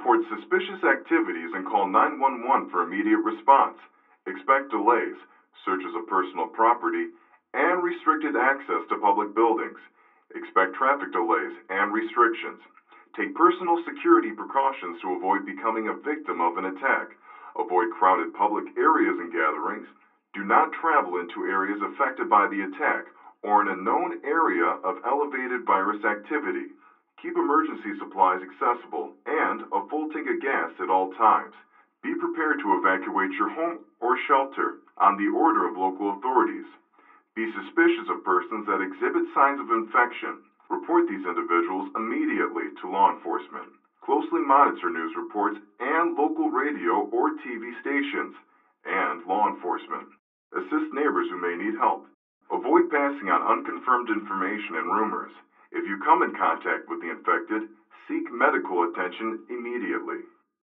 Report suspicious activities and call 911 for immediate response. Expect delays, searches of personal property, and restricted access to public buildings. Expect traffic delays and restrictions. Take personal security precautions to avoid becoming a victim of an attack. Avoid crowded public areas and gatherings. Do not travel into areas affected by the attack or in a known area of elevated virus activity. Keep emergency supplies accessible and a full tank of gas at all times. Be prepared to evacuate your home or shelter on the order of local authorities. Be suspicious of persons that exhibit signs of infection. Report these individuals immediately to law enforcement. Closely monitor news reports and local radio or TV stations and law enforcement. Assist neighbors who may need help. Avoid passing on unconfirmed information and rumors. If you come in contact with the infected, seek medical attention immediately.